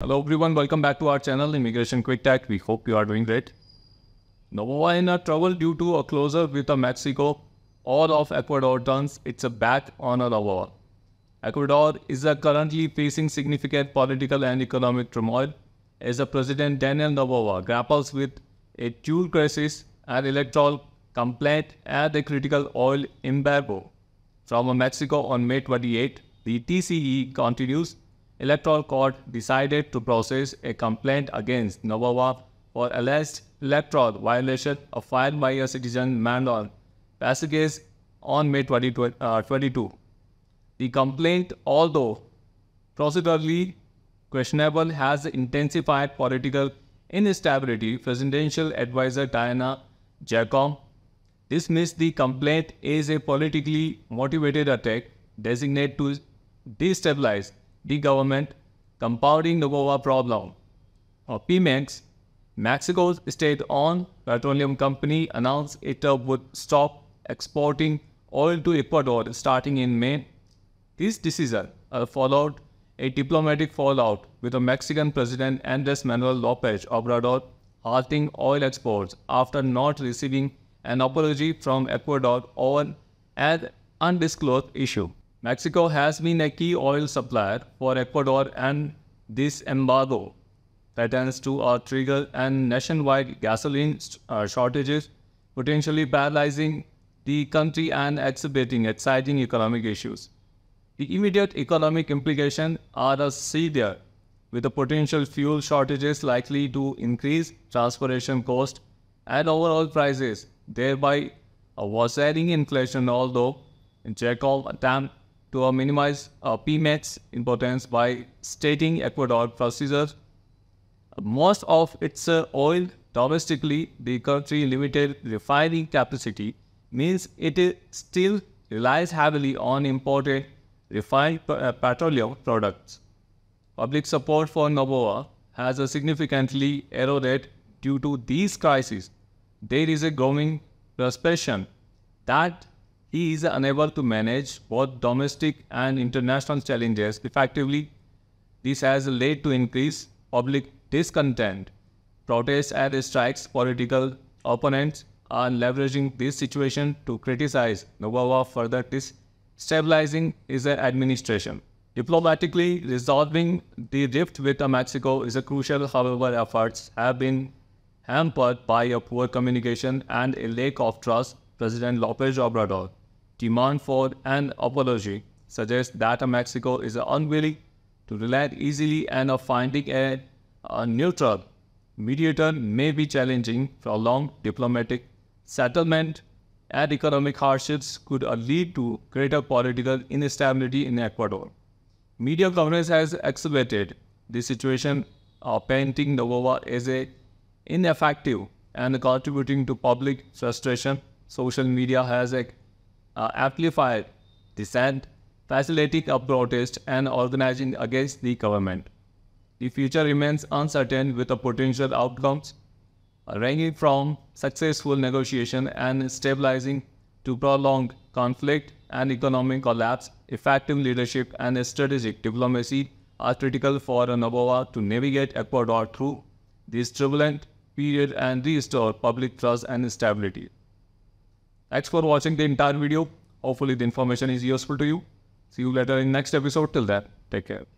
Hello everyone, welcome back to our channel Immigration Quicktake. We hope you are doing great. Noboa in a trouble due to a closure with a Mexico. All of Ecuador turns its a back on a Noboa. Ecuador is currently facing significant political and economic turmoil as President Daniel Noboa grapples with a fuel crisis, an electoral complaint, and a critical oil embargo. From Mexico on May 28, the TCE continues Electoral Court decided to process a complaint against Noboa for alleged electoral violation of filed by a citizen Manuel Passages on May 2022. Uh, the complaint, although procedurally questionable, has intensified political instability. Presidential advisor Diana Jacob dismissed the complaint as a politically motivated attack designed to destabilize the government, compounding the Goa problem. Uh, Pemex, Mexico's state-owned petroleum company, announced it uh, would stop exporting oil to Ecuador starting in May. This decision uh, followed a diplomatic fallout with the Mexican President Andres Manuel Lopez Obrador halting oil exports after not receiving an apology from Ecuador on an undisclosed issue. Mexico has been a key oil supplier for Ecuador and this embargo threatens to uh, trigger and nationwide gasoline uh, shortages, potentially paralyzing the country and exacerbating exciting economic issues. The immediate economic implications are severe, with the potential fuel shortages likely to increase transportation costs and overall prices, thereby worsening inflation, although Jacob attempt to uh, minimize uh, Pemex importance by stating Ecuador procedures. Most of its uh, oil domestically, the country limited refining capacity means it still relies heavily on imported refined uh, petroleum products. Public support for Noboa has significantly eroded due to these crises. There is a growing suspicion that he is unable to manage both domestic and international challenges effectively. This has led to increased public discontent. Protests and strikes, political opponents are leveraging this situation to criticize Noboa further destabilizing his administration. Diplomatically resolving the rift with Mexico is a crucial, however, efforts have been hampered by a poor communication and a lack of trust President Lopez Obrador demand for an apology suggests that Mexico is unwilling to relent easily and of finding a, a neutral mediator may be challenging. Prolonged diplomatic settlement and economic hardships could lead to greater political instability in Ecuador. Media coverage has exacerbated the situation, uh, painting Noboa as a ineffective and contributing to public frustration. Social media has a uh, amplified dissent, facilitating a protest and organizing against the government. The future remains uncertain with the potential outcomes ranging from successful negotiation and stabilizing to prolonged conflict and economic collapse. Effective leadership and strategic diplomacy are critical for Noboa to navigate Ecuador through this turbulent period and restore public trust and stability. Thanks for watching the entire video. Hopefully the information is useful to you. See you later in next episode. Till then, take care.